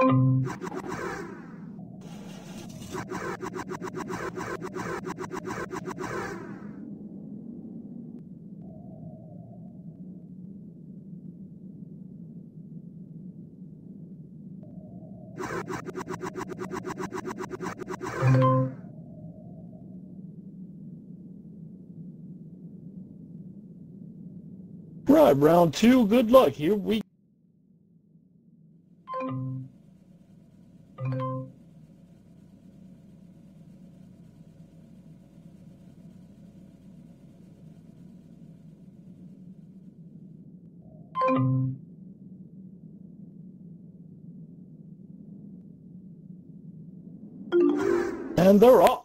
Right, round two. Good luck. Here we And they're off.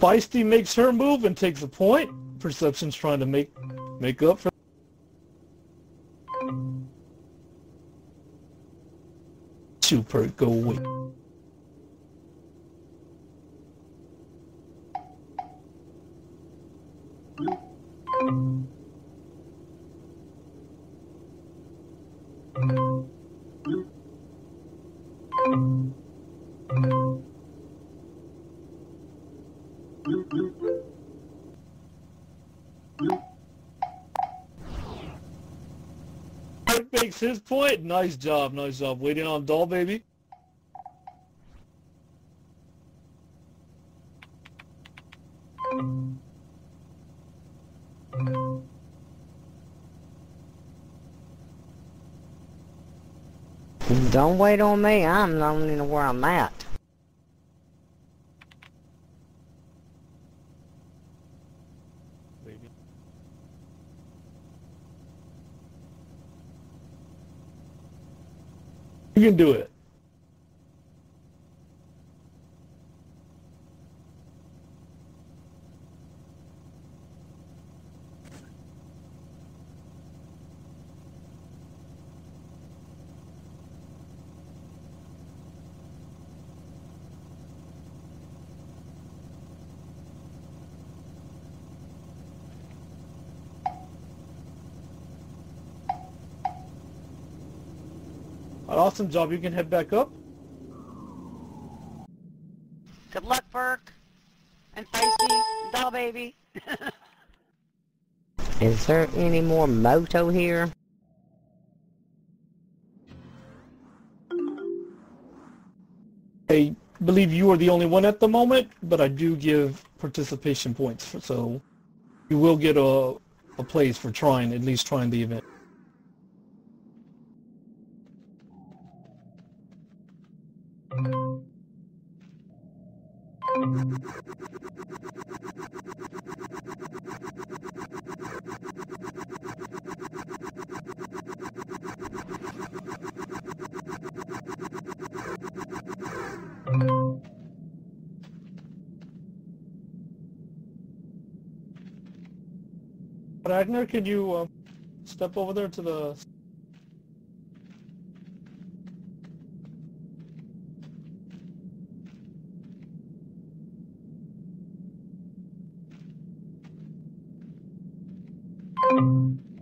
Feisty makes her move and takes a point. Perception's trying to make make up for Super go away. Mark makes his point. Nice job, nice job. Waiting on doll baby. Don't wait on me. I'm even know where I'm at. Baby. You can do it. Awesome job. You can head back up. Good luck, Burke. And Feisty. And Doll Baby. Is there any more moto here? I believe you are the only one at the moment, but I do give participation points, so you will get a, a place for trying, at least trying the event. Ragnar, could you uh, step over there to the... Música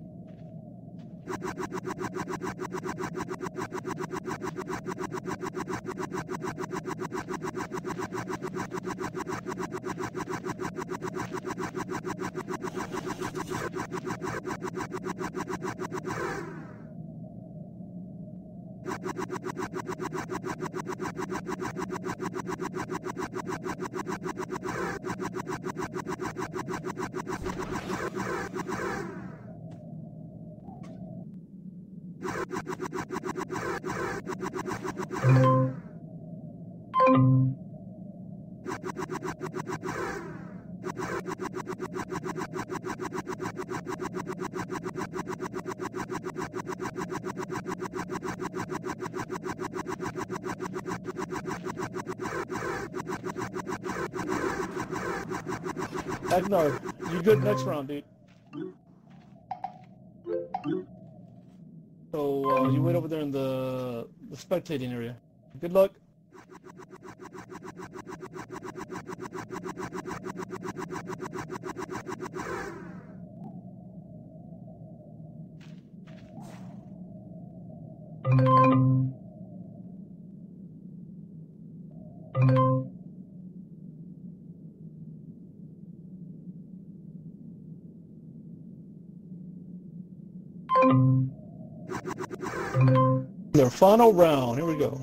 Agnar, you good next round, dude. So uh, you wait over there in the, the spectating area. Good luck. Their final round. Here we go.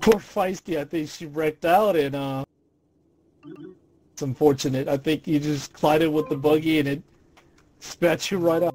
Poor Feisty, I think she wrecked out and uh it's unfortunate. I think you just collided with the buggy and it spat you right out.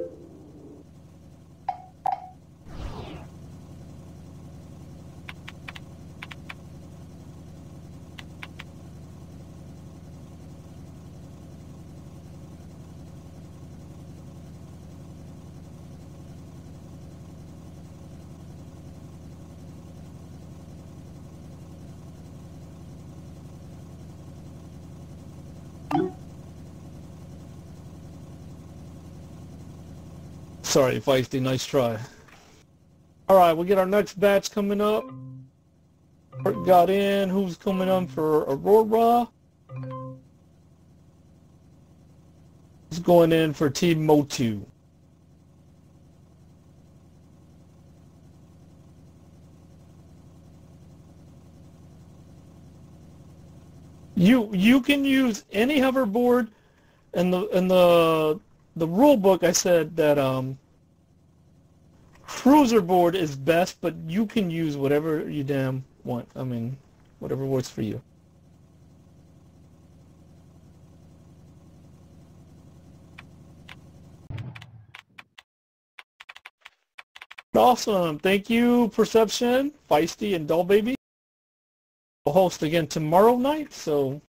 Sorry, Feisty, nice try. Alright, we'll get our next batch coming up. Got in. Who's coming on for Aurora? Who's going in for Team Motu? You you can use any hoverboard, and the and the the rule book I said that um, cruiser board is best, but you can use whatever you damn want. I mean, whatever works for you. Awesome. Thank you, Perception, Feisty, and Doll Baby. We'll host again tomorrow night, so